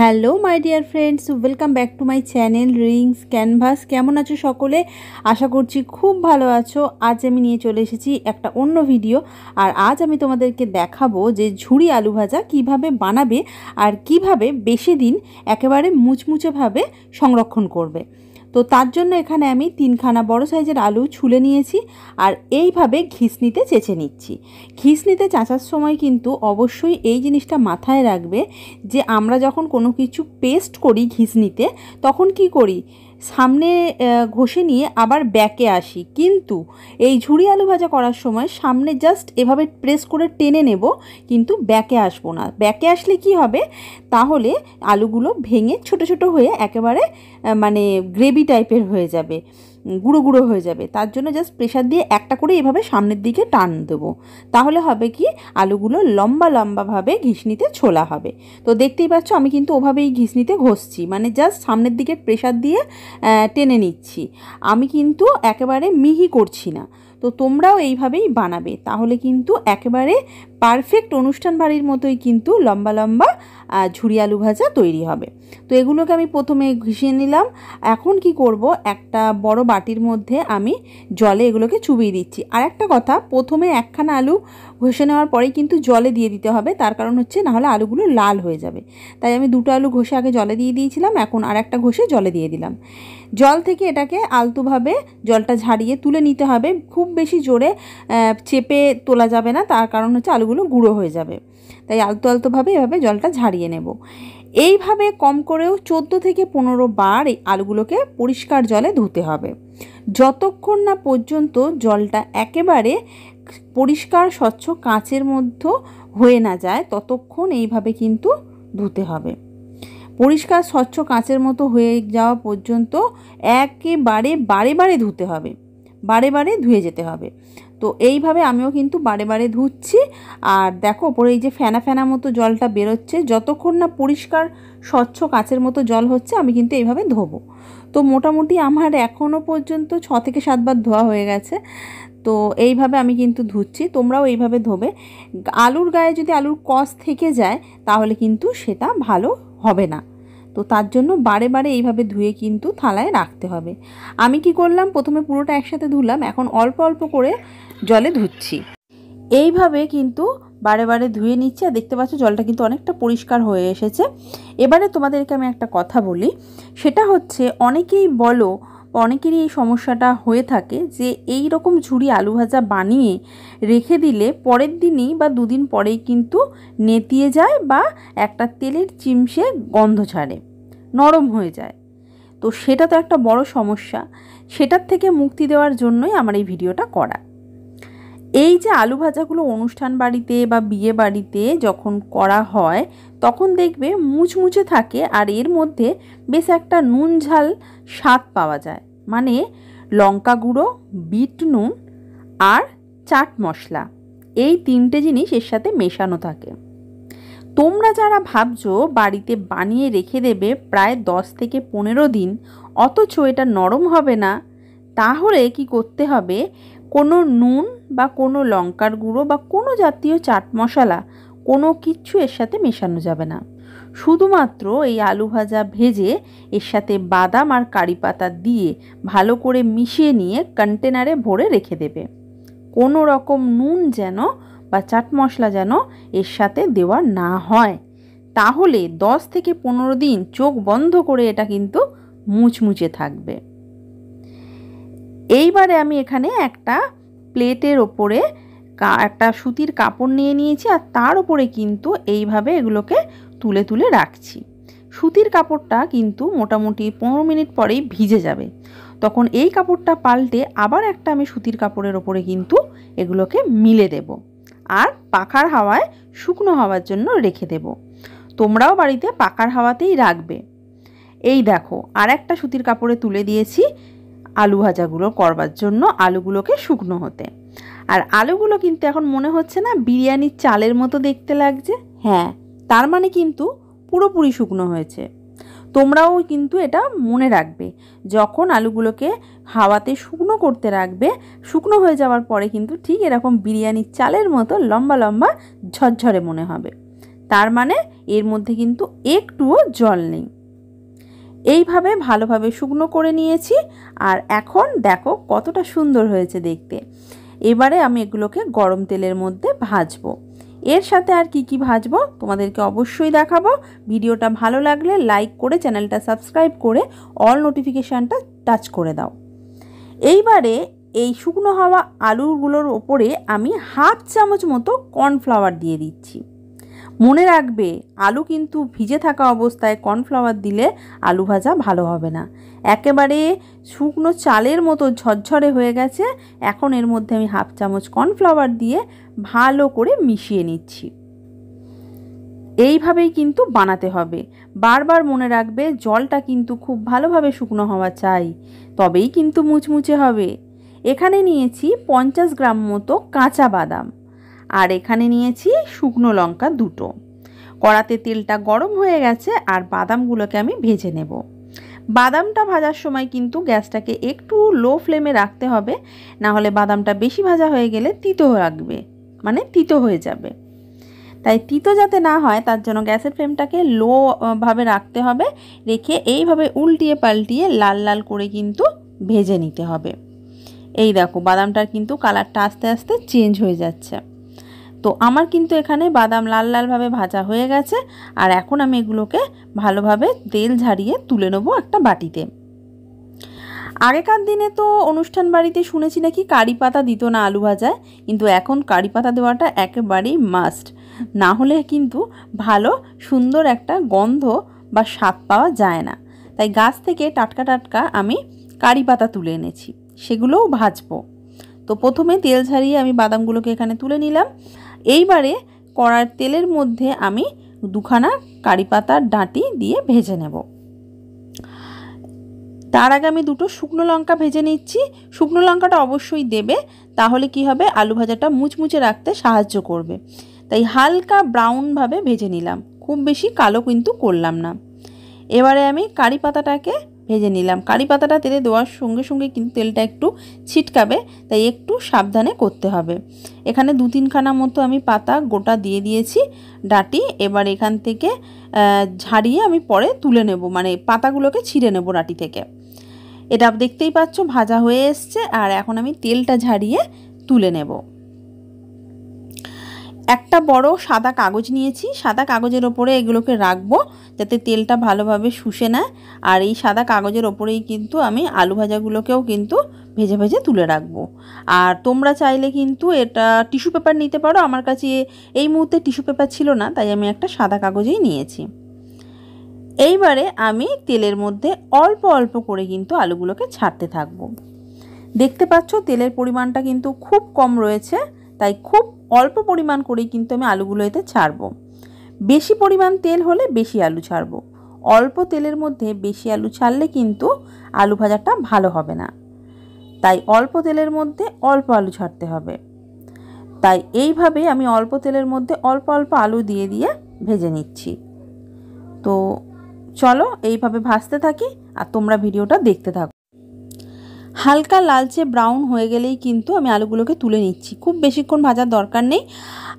Hello my dear friends welcome back to my channel rings canvas কেমন আছো সকলে? আশা করছি খুব ভালো আছো। আজ আমি নিয়ে চলে এসেছি একটা অন্য ভিডিও আর আজ আমি তোমাদেরকে দেখাবো যে ঝুড়ি আলু ভাজা কীভাবে বানাবে আর কীভাবে বেশি দিন একেবারে মুচমুচেভাবে সংরক্ষণ করবে। তো তার জন্য এখানে আমি তিনখানা বড় সাইজের আলু ছুলে নিয়েছি আর এইভাবে ঘিসনিতে চেঁচে নিচ্ছি। ঘিসনিতে চাঁচার সময় কিন্তু অবশ্যই এই জিনিসটা মাথায় রাখবে যে আমরা যখন কোনো কিছু পেস্ট করি ঘিসনিতে তখন কি করি? সামনে ঘষে নিয়ে আবার ব্যাকে আসি। কিন্তু এই ঝুড়ি আলু ভাজা করার সময় সামনে জাস্ট এভাবে প্রেস করে টেনে নেব, কিন্তু ব্যাকে আসব না। ব্যাকে আসলে কি হবে? তাহলে আলুগুলো ভেঙে ছোট ছোট হয়ে একেবারে মানে গ্রেভি টাইপের হয়ে যাবে। গুঁড়ো গুঁড়ো হয়ে যাবে। তার জন্য জাস্ট প্রেশার দিয়ে একটা করে এভাবে সামনের দিকে টান দেবো। তাহলে হবে কি, আলুগুলো লম্বা লম্বাভাবে ঘিসনিতে ছোলা হবে। তো দেখতেই পাচ্ছ আমি কিন্তু ওভাবেই ঘিসনিতে ঘষছি। মানে জাস্ট সামনের দিকে প্রেশার দিয়ে টেনে নিচ্ছি। আমি কিন্তু একেবারে মিহি করছি না। তো তোমরাও এইভাবেই বানাবে। তাহলে কিন্তু একেবারে পারফেক্ট অনুষ্ঠান বাড়ির মতোই কিন্তু লম্বা লম্বা ঝুড়ি আলু ভাজা তৈরি হবে। তো এগুলোকে আমি প্রথমে ঘিষিয়ে নিলাম। এখন কি করব? একটা বড় বাটির মধ্যে আমি জলে এগুলোকে চুবিয়ে দিচ্ছি। আর একটা কথা, প্রথমে একখানা আলু ঘষে নেওয়ার পরেই কিন্তু জলে দিয়ে দিতে হবে। তার কারণ হচ্ছে নাহলে আলুগুলো লাল হয়ে যাবে। তাই আমি দুটো আলু ঘষে আগে জলে দিয়ে দিয়েছিলাম। এখন আর একটা ঘষে জলে দিয়ে দিলাম। জল থেকে এটাকে আলতুভাবে জলটা ঝাড়িয়ে তুলে নিতে হবে। খুব বেশি জোরে চেপে তোলা যাবে না। তার কারণ হচ্ছে আলুগুলো গুঁড়ো হয়ে যাবে। তাই আলতো আলতোভাবে এভাবে জলটা ঝাড়িয়ে নেব। এইভাবে কম করেও চোদ্দ থেকে পনেরো বার এই আলুগুলোকে পরিষ্কার জলে ধুতে হবে। যতক্ষণ না পর্যন্ত জলটা একেবারে পরিষ্কার, স্বচ্ছ কাঁচের মধ্যে হয়ে না যায়, ততক্ষণ এইভাবে কিন্তু ধুতে হবে। পরিষ্কার, স্বচ্ছ কাঁচের মতো হয়ে যাওয়া পর্যন্ত একেবারে বারে বারে ধুতে হবে। বারে বারে ধুয়ে যেতে হবে। তো এইভাবে আমিও কিন্তু বারে বারে ধুচ্ছি। আর দেখো ওপরে এই যে ফেনা ফেনা মতো জলটা বেরোচ্ছে, যতক্ষণ না পরিষ্কার, স্বচ্ছ কাচের মতো জল হচ্ছে, আমি কিন্তু এইভাবে ধোবো। তো মোটামুটি আমার এখনও পর্যন্ত ছ থেকে সাতবার ধোয়া হয়ে গেছে। তো এইভাবে আমি কিন্তু ধুচ্ছি, তোমরাও এইভাবে ধোবে। আলুর গায়ে যদি আলুর কস থেকে যায়, তাহলে কিন্তু সেটা ভালো হবে না। তো তার জন্য বারে বারে এইভাবে ধুয়ে কিন্তু থালায় রাখতে হবে। আমি কি করলাম? প্রথমে পুরোটা একসাথে ধুলাম, এখন অল্প অল্প করে জলে ধুচ্ছি। এইভাবে কিন্তু বারে বারে ধুয়ে নিচ্ছে, আর দেখতে পাচ্ছ জলটা কিন্তু অনেকটা পরিষ্কার হয়ে এসেছে। এবারে তোমাদেরকে আমি একটা কথা বলি, সেটা হচ্ছে অনেকেই বলো অনেকেরই এই সমস্যাটা হয়ে থাকে যে এই রকম ঝুড়ি আলু ভাজা বানিয়ে রেখে দিলে পরের দিনই বা দুদিন পরেই কিন্তু নেতিয়ে যায় বা একটা তেলের চিমসে গন্ধ ছাড়ে। নরম হয়ে যায়। তো সেটা তো একটা বড় সমস্যা। সেটার থেকে মুক্তি দেওয়ার জন্যই আমার এই ভিডিওটা করা। এই যে আলু ভাজাগুলো অনুষ্ঠান বাড়িতে বা বিয়ে বাড়িতে যখন করা হয়, তখন দেখবে মুচমুচে থাকে আর এর মধ্যে বেশ একটা নুন ঝাল স্বাদ পাওয়া যায়। মানে লঙ্কা গুঁড়ো, বিট নুন আর চাট মশলা। এই তিনটে জিনিস এর সাথে মেশানো থাকে। তোমরা যারা ভাবছ বাড়িতে বানিয়ে রেখে দেবে প্রায় দশ থেকে পনেরো দিন, অথচ এটা নরম হবে না, তাহলে কি করতে হবে? কোনো নুন বা কোনো লঙ্কার গুঁড়ো বা কোনো জাতীয় চাট মশলা, কোনো কিচ্ছু এর সাথে মেশানো যাবে না। শুধুমাত্র এই আলু ভাজা ভেজে এর সাথে বাদাম আর কারি পাতা দিয়ে ভালো করে মিশিয়ে নিয়ে কন্টেনারে ভরে রেখে দেবে। কোনো রকম নুন যেন বা চাট মশলা যেন এর সাথে দেওয়া না হয়। তাহলে দশ থেকে পনেরো দিন চোখ বন্ধ করে এটা কিন্তু মুচমুচে থাকবে। এইবারে আমি এখানে একটা প্লেটের ওপরে একটা সুতির কাপড় নিয়ে নিয়েছি আর তার উপরে কিন্তু এইভাবে এগুলোকে তুলে তুলে রাখছি। সুতির কাপড়টা কিন্তু মোটামুটি পনেরো মিনিট পরেই ভিজে যাবে। তখন এই কাপড়টা পাল্টে আবার একটা আমি সুতির কাপড়ের ওপরে কিন্তু এগুলোকে মিলে দেব। আর পাখার হাওয়ায় শুকনো হওয়ার জন্য রেখে দেব। তোমরাও বাড়িতে পাখার হাওয়াতেই রাখবে। এই দেখো আর একটা সুতির কাপড়ে তুলে দিয়েছি আলু ভাজাগুলো করবার জন্য আলুগুলোকে শুকনো হতে। আর আলুগুলো কিন্তু এখন মনে হচ্ছে না বিরিয়ানির চালের মতো দেখতে লাগছে। হ্যাঁ তার মানে কিন্তু পুরোপুরি শুকনো হয়েছে। তোমরাও কিন্তু এটা মনে রাখবে। যখন আলুগুলোকে হাওয়াতে শুকনো করতে রাখবে, শুকনো হয়ে যাওয়ার পরে কিন্তু ঠিক এরকম বিরিয়ানির চালের মতো লম্বা লম্বা ঝরঝরে মনে হবে। তার মানে এর মধ্যে কিন্তু একটুও জল নেই। এইভাবে ভালোভাবে শুকনো করে নিয়েছি আর এখন দেখো কতটা সুন্দর হয়েছে দেখতে। এবারে আমি এগুলোকে গরম তেলের মধ্যে ভাজবো। এর সাথে আর কি কি ভাজবো তোমাদেরকে অবশ্যই দেখাবো। ভিডিওটা ভালো লাগলে লাইক করে চ্যানেলটা সাবস্ক্রাইব করে অল নোটিফিকেশানটা টাচ করে দাও। এইবারে এই শুকনো হওয়া আলুগুলোর ওপরে আমি হাফ চামচ মতো কর্নফ্লাওয়ার দিয়ে দিচ্ছি। মনে রাখবে, আলু কিন্তু ভিজে থাকা অবস্থায় কর্নফ্লাওয়ার দিলে আলু ভাজা ভালো হবে না। একেবারে শুকনো চালের মতো ঝরঝরে হয়ে গেছে, এখন এর মধ্যে আমি হাফ চামচ কর্নফ্লাওয়ার দিয়ে ভালো করে মিশিয়ে নিচ্ছি। এইভাবেই কিন্তু বানাতে হবে। বারবার মনে রাখবে, জলটা কিন্তু খুব ভালোভাবে শুকনো হওয়া চাই, তবেই কিন্তু মুচমুচে হবে। এখানে নিয়েছি পঞ্চাশ গ্রাম মতো কাঁচা বাদাম। আর এখানে নিয়েছি শুকনো লঙ্কা দুটো। কড়াতে তেলটা গরম হয়ে গেছে আর বাদামগুলোকে আমি ভেজে নেব। বাদামটা ভাজার সময় কিন্তু গ্যাসটাকে একটু লো ফ্লেমে রাখতে হবে, না হলে বাদামটা বেশি ভাজা হয়ে গেলে তিতো লাগবে মানে তিতো হয়ে যাবে। তাই তিতো যাতে না হয়, তার জন্য গ্যাসের ফ্লেমটাকে লো ভাবে রাখতে হবে, রেখে এইভাবে উল্টিয়ে পাল্টিয়ে লাল লাল করে কিন্তু ভেজে নিতে হবে। এই দেখো, বাদামটার কিন্তু কালারটা আস্তে আস্তে চেঞ্জ হয়ে যাচ্ছে। তো আমার কিন্তু এখানে বাদাম লাল লালভাবে ভাজা হয়ে গেছে, আর এখন আমি এগুলোকে ভালোভাবে তেল ঝাড়িয়ে তুলে নেব একটা বাটিতে। আগেকার দিনে তো অনুষ্ঠান বাড়িতে শুনেছি নাকি কারি পাতা দিত না আলু ভাজায় কিন্তু এখন কারি পাতা দেওয়াটা একেবারেই মাস্ট না হলে কিন্তু ভালো, সুন্দর একটা গন্ধ বা স্বাদ পাওয়া যায় না। তাই গাছ থেকে টাটকা টাটকা আমি কারি পাতা তুলে এনেছি, সেগুলোও ভাজবো। তো প্রথমে তেল ঝারিয়ে আমি বাদামগুলোকে এখানে তুলে নিলাম এইবারে কড়ার তেলের মধ্যে আমি দুখানা কারি পাতার ডাঁটি দিয়ে ভেজে নেব। তার আগে আমি দুটো শুকনো লঙ্কা ভেজে নিচ্ছি। শুকনো লঙ্কাটা অবশ্যই দেবে, তাহলে কি হবে? আলু ভাজাটা মুচমুচে রাখতে সাহায্য করবে। তাই হালকা ব্রাউনভাবে ভেজে নিলাম। খুব বেশি কালো কিন্তু করলাম না। এবারে আমি কারি পাতাটাকে ভেজে নিলাম। কারি পাতাটা তেলে দেওয়ার সঙ্গে সঙ্গে কিন্তু তেলটা একটু ছিটকাবে, তাই একটু সাবধানে করতে হবে। এখানে দু তিনখানা মতো আমি পাতা গোটা দিয়ে দিয়েছি, ডাটি। এবার এখান থেকে ঝাড়িয়ে আমি পরে তুলে নেব মানে পাতাগুলোকে ছিঁড়ে নেব ডাটি থেকে। এটা দেখতেই পাচ্ছ, ভাজা হয়ে এসছে। আর এখন আমি তেলটা ঝাড়িয়ে তুলে নেব। একটা বড় সাদা কাগজ নিয়েছি। সাদা কাগজের ওপরে এগুলোকে রাখব যাতে তেলটা ভালোভাবে শুষে নেয়। আর এই সাদা কাগজের ওপরেই কিন্তু আমি আলু ভাজাগুলোকেও কিন্তু ভেজে ভেজে তুলে রাখব। আর তোমরা চাইলে কিন্তু এটা টিস্যু পেপার নিতে পারো। আমার কাছে এই মুহূর্তে টিস্যু পেপার ছিল না, তাই আমি একটা সাদা কাগজেই নিয়েছি। এইবারে আমি তেলের মধ্যে অল্প অল্প করে কিন্তু আলুগুলোকে ছাড়তে থাকব। দেখতে পাচ্ছ তেলের পরিমাণটা কিন্তু খুব কম রয়েছে। তাই খুব অল্প পরিমাণ করেই কিন্তু আমি আলুগুলো এতে ছাড়বো। বেশি পরিমাণ তেল হলে বেশি আলু ছাড়বো। অল্প তেলের মধ্যে বেশি আলু ছাড়লে কিন্তু আলু ভাজাটা ভালো হবে না। তাই অল্প তেলের মধ্যে অল্প আলু ছাড়তে হবে। তাই এইভাবে আমি অল্প তেলের মধ্যে অল্প অল্প আলু দিয়ে দিয়ে ভেজে নিচ্ছি। তো চলো এইভাবে ভাজতে থাকি আর তোমরা ভিডিওটা দেখতে থাকো। হালকা লালচে ব্রাউন হয়ে গেলেই কিন্তু আমি আলুগুলোকে তুলে নিচ্ছি। খুব বেশিক্ষণ ভাজার দরকার নেই।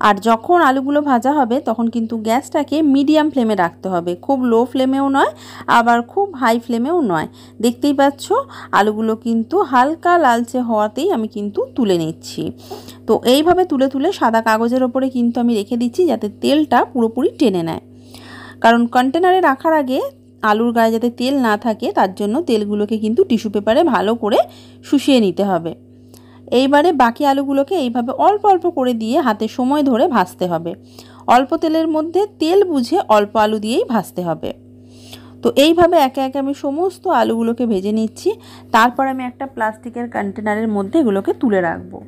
আর যখন আলুগুলো ভাজা হবে, তখন কিন্তু গ্যাসটাকে মিডিয়াম ফ্লেমে রাখতে হবে। খুব লো ফ্লেমেও নয়, আবার খুব হাই ফ্লেমেও নয়। দেখতেই পাচ্ছ, আলুগুলো কিন্তু হালকা লালচে হওয়াতেই আমি কিন্তু তুলে নিচ্ছি। তো এইভাবে তুলে তুলে সাদা কাগজের ওপরে কিন্তু আমি রেখে দিচ্ছি যাতে তেলটা পুরোপুরি টেনে নেয়। কারণ কন্টেনারে রাখার আগে আলুর গায়ে যাতে তেল না থাকে, তার জন্য তেলগুলোকে কিন্তু টিস্যু পেপারে ভালো করে শুষিয়ে নিতে হবে। এইবারে বাকি আলুগুলোকে এইভাবে অল্প অল্প করে দিয়ে হাতে সময় ধরে ভাজতে হবে। অল্প তেলের মধ্যে তেল বুঝে অল্প আলু দিয়েই ভাজতে হবে। তো এইভাবে একে একে আমি সমস্ত আলুগুলোকে ভেজে নিচ্ছি। তারপর আমি একটা প্লাস্টিকের কন্টেনারের মধ্যে এগুলোকে তুলে রাখব।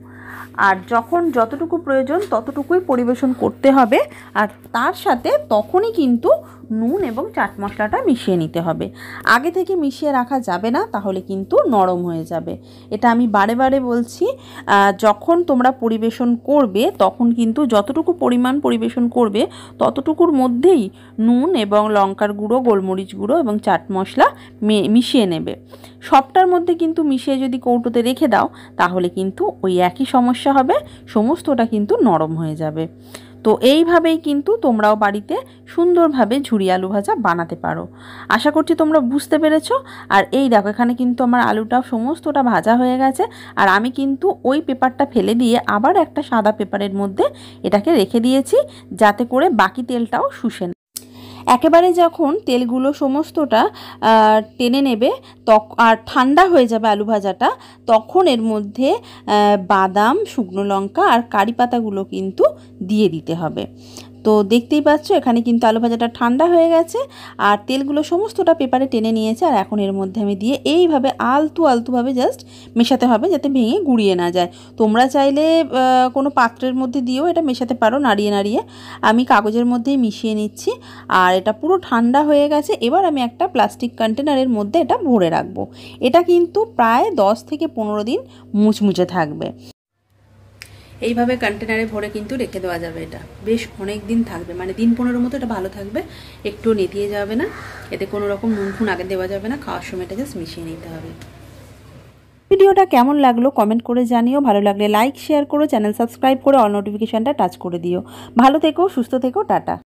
আর যখন যতটুকু প্রয়োজন ততটুকুই পরিবেশন করতে হবে। আর তার সাথে তখনই কিন্তু নুন এবং চাট মশলাটা মিশিয়ে নিতে হবে। আগে থেকে মিশিয়ে রাখা যাবে না, তাহলে কিন্তু নরম হয়ে যাবে। এটা আমি বারে বারে বলছি যখন তোমরা পরিবেশন করবে, তখন কিন্তু যতটুকু পরিমাণ পরিবেশন করবে, ততটুকুর মধ্যেই নুন এবং লঙ্কার গুঁড়ো, গোলমরিচ গুঁড়ো এবং চাট মশলা মিশিয়ে নেবে। সবটার মধ্যে কিন্তু মিশিয়ে যদি কৌটোতে রেখে দাও, তাহলে কিন্তু ওই একই সমস্যা হবে, সমস্তটা কিন্তু নরম হয়ে যাবে। তো এইভাবেই কিন্তু তোমরাও বাড়িতে সুন্দরভাবে ঝুরি আলু ভাজা বানাতে পারো। আশা করছি তোমরা বুঝতে পেরেছ। আর এই দেখো, এখানে কিন্তু আমার আলুটা সমস্তটা ভাজা হয়ে গেছে। আর আমি কিন্তু ওই পেপারটা ফেলে দিয়ে আবার একটা সাদা পেপারের মধ্যে এটাকে রেখে দিয়েছি, যাতে করে বাকি তেলটাও শুষে একেবারে যখন তেলগুলো সমস্তটা টেনে নেবে, তক, আর ঠান্ডা হয়ে যাবে আলু ভাজাটা, তখন এর মধ্যে বাদাম, শুকনো লঙ্কা আর কারি পাতাগুলো কিন্তু দিয়ে দিতে হবে। তো দেখতেই পাচ্ছ, এখানে কিন্তু আলু ভাজাটা ঠান্ডা হয়ে গেছে আর তেলগুলো সমস্তটা পেপারে টেনে নিয়েছে আর এখন এর মধ্যে আমি দিয়ে এইভাবে আলতু আলতুভাবে জাস্ট মেশাতে হবে যাতে ভেঙে গুঁড়িয়ে না যায়। তোমরা চাইলে কোনো পাত্রের মধ্যে দিয়েও এটা মেশাতে পারো নাড়িয়ে নাড়িয়ে। আমি কাগজের মধ্যেই মিশিয়ে নিচ্ছি আর এটা পুরো ঠান্ডা হয়ে গেছে। এবার আমি একটা প্লাস্টিক কন্টেনারের মধ্যে এটা ভরে রাখব। এটা কিন্তু প্রায় দশ থেকে পনেরো দিন মুচমুচে থাকবে। এইভাবে কন্টেনারে ভরে কিন্তু রেখে দেওয়া যাবে এটা। বেশ অনেক দিন থাকবে মানে দিন পনেরো মতো এটা ভালো থাকবে, একটু নেতিয়ে যাবে না। এতে কোনো রকম নুন ফুন আগে দেওয়া যাবে না, খাওয়ার সময় এটা জাস্ট মিশিয়ে নিতে হবে। ভিডিওটা কেমন লাগল কমেন্ট করে জানিও, ভালো লাগলে লাইক শেয়ার করো চ্যানেল সাবস্ক্রাইব করে অল নোটিফিকেশানটা টাচ করে দিও। ভালো থেকো, সুস্থ থেকো, টাটা।